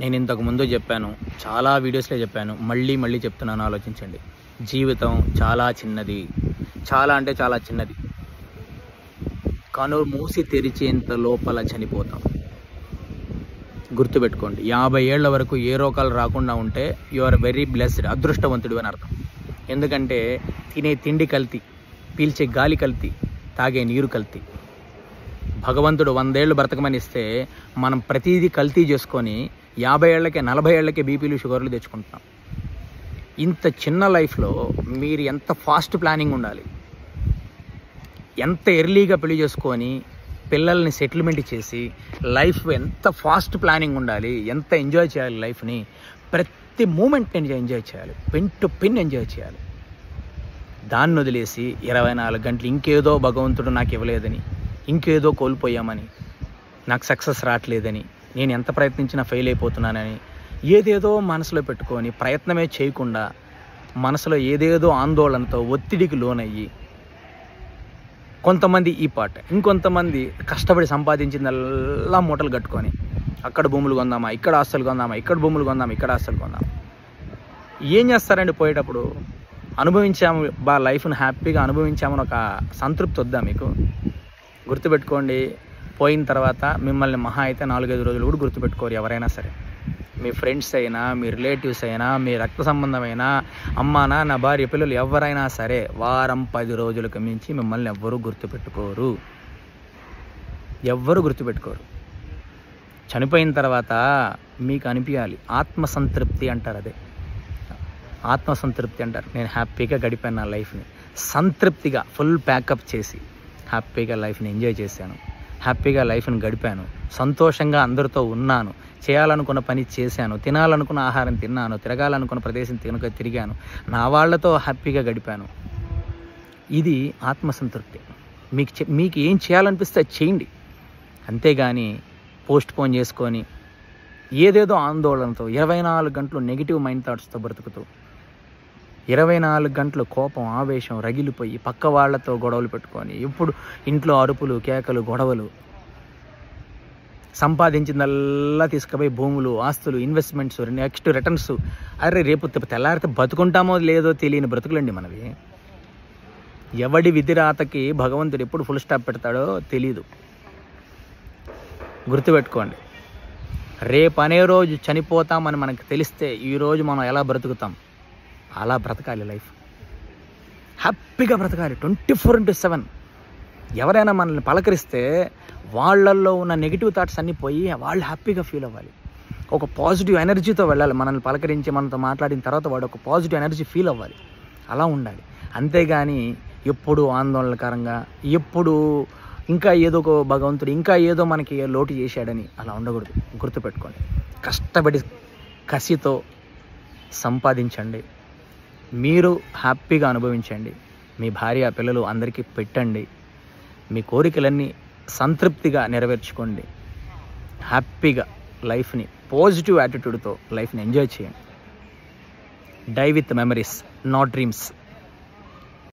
నేను ఇంతకు ముందు చెప్పాను చాలా వీడియోస్లో చెప్పాను మళ్ళీ మళ్ళీ చెప్తున్నాను ఆలోచించండి. జీవితం చాలా చిన్నది. చాలా అంటే చాలా చిన్నది. కను మూసి తెరిచేంత లోపల చనిపోతాం. గుర్తుపెట్టుకోండి యాభై ఏళ్ళ వరకు ఏ రోగాలు రాకుండా ఉంటే యు ఆర్ వెరీ బ్లెస్డ్ అదృష్టవంతుడు అని అర్థం. ఎందుకంటే తినే తిండి కల్తీ పీల్చే గాలి కల్తీ తాగే నీరు కల్తీ. భగవంతుడు వందేళ్ళు బ్రతకమని ఇస్తే మనం ప్రతిదీ కల్తీ చేసుకొని యాభై ఏళ్ళకే నలభై ఏళ్ళకే బీపీలు షుగర్లు తెచ్చుకుంటున్నాం. ఇంత చిన్న లైఫ్లో మీరు ఎంత ఫాస్ట్ ప్లానింగ్ ఉండాలి? ఎంత ఎర్లీగా పెళ్ళి చేసుకొని పిల్లల్ని సెటిల్మెంట్ చేసి లైఫ్ ఎంత ఫాస్ట్ ప్లానింగ్ ఉండాలి ఎంత ఎంజాయ్ చేయాలి లైఫ్ని ప్రతి మూమెంట్ ఎంజాయ్ చేయాలి పిన్ టు పిన్ ఎంజాయ్ చేయాలి. దాన్ని వదిలేసి ఇరవై నాలుగు గంటలు ఇంకేదో భగవంతుడు నాకు ఇవ్వలేదని ఇంకేదో కోల్పోయామని. నాకు సక్సెస్ రావట్లేదని నేను ఎంత ప్రయత్నించినా ఫెయిల్ అయిపోతున్నానని ఏదేదో మనసులో పెట్టుకొని ప్రయత్నమే చేయకుండా మనసులో ఏదేదో ఆందోళనతో ఒత్తిడికి లోనయ్యి కొంతమంది ఈ పాట ఇంకొంతమంది కష్టపడి సంపాదించిందల్లా మూటలు కట్టుకొని అక్కడ భూములు కొందామా ఇక్కడ ఆస్తులు కొందామా ఇక్కడ భూములు కొందామా ఇక్కడ ఆస్తులు కొందాం ఏం చేస్తారండి పోయేటప్పుడు? అనుభవించాము బా లైఫ్ని హ్యాపీగా అనుభవించామని ఒక సంతృప్తి వద్దా మీకు? గుర్తుపెట్టుకోండి పోయిన తర్వాత మిమ్మల్ని మహా అయితే నాలుగైదు రోజులు కూడా గుర్తుపెట్టుకోరు ఎవరైనా సరే. మీ ఫ్రెండ్స్ అయినా మీ రిలేటివ్స్ అయినా మీ రక్త సంబంధమైన అమ్మానా నా భార్య పిల్లలు ఎవరైనా సరే వారం పది రోజులకు మించి మిమ్మల్ని ఎవ్వరూ గుర్తుపెట్టుకోరు. ఎవ్వరు గుర్తుపెట్టుకోరు. చనిపోయిన తర్వాత మీకు అనిపించాలి ఆత్మసంతృప్తి అంటారు అదే. ఆత్మసంతృప్తి అంటారు. నేను హ్యాపీగా గడిపాను నా లైఫ్ని. సంతృప్తిగా ఫుల్ ప్యాకప్ చేసి. హ్యాపీగా లైఫ్ని ఎంజాయ్ చేశాను. హ్యాపీగా లైఫ్ని గడిపాను. సంతోషంగా అందరితో ఉన్నాను. చేయాలనుకున్న పని చేశాను. తినాలనుకున్న ఆహారం తిన్నాను. తిరగాలనుకున్న ప్రదేశం తినక తిరిగాను. నా వాళ్ళతో హ్యాపీగా గడిపాను. ఇది ఆత్మసంతృప్తి. మీకు చె- మీకు ఏం చేయాలనిపిస్తే అది చేయండి. అంతేగాని పోస్ట్ పోన్ చేసుకొని ఏదేదో ఆందోళనతో ఇరవై నాలుగు గంటలు నెగిటివ్ మైండ్ థాట్స్తో బ్రతుకుతూ ఇరవై నాలుగు గంటలు కోపం ఆవేశం రగిలిపోయి పక్క వాళ్ళతో గొడవలు పెట్టుకొని ఇప్పుడు ఇంట్లో అరుపులు కేకలు గొడవలు. సంపాదించిందల్లా తీసుకుపోయి భూములు ఆస్తులు ఇన్వెస్ట్మెంట్స్ నెక్స్ట్ రిటర్న్స్ అరే రేపు తెల్లారితే బతుకుంటామో లేదో తెలియని బ్రతుకులండి మనవి. ఎవడి విధిరాతకి భగవంతుడు ఎప్పుడు ఫుల్ స్టాప్ పెడతాడో తెలీదు. గుర్తుపెట్టుకోండి. రేపు అనే రోజు చనిపోతామని మనకు తెలిస్తే ఈరోజు మనం ఎలా బ్రతుకుతాం? అలా బ్రతకాలి లైఫ్. హ్యాపీగా బ్రతకాలి ట్వంటీ ఫోర్ ఇంటూ సెవెన్. ఎవరైనా మనల్ని పలకరిస్తే వాళ్ళల్లో ఉన్న నెగిటివ్ థాట్స్ అన్నీ పోయి వాళ్ళు హ్యాపీగా ఫీల్ అవ్వాలి. ఒక పాజిటివ్ ఎనర్జీతో వెళ్ళాలి మనల్ని పలకరించి మనతో మాట్లాడిన తర్వాత వాడు ఒక పాజిటివ్ ఎనర్జీ ఫీల్ అవ్వాలి. అలా ఉండాలి. అంతేగాని ఎప్పుడు ఆందోళనకరంగా ఎప్పుడు ఇంకా ఏదో ఒక భగవంతుడు ఇంకా ఏదో మనకి లోటు చేశాడని అలా ఉండకూడదు. గుర్తుపెట్టుకోండి. కష్టపడి కసితో సంపాదించండి. మీరు హ్యాపీగా అనుభవించండి. మీ భార్య పిల్లలు అందరికీ పెట్టండి. మీ కోరికలన్నీ సంతృప్తిగా నెరవేర్చుకోండి. హ్యాపీగా లైఫ్ని పాజిటివ్ యాటిట్యూడ్తో లైఫ్ని ఎంజాయ్ చేయండి. Die with memories not dreams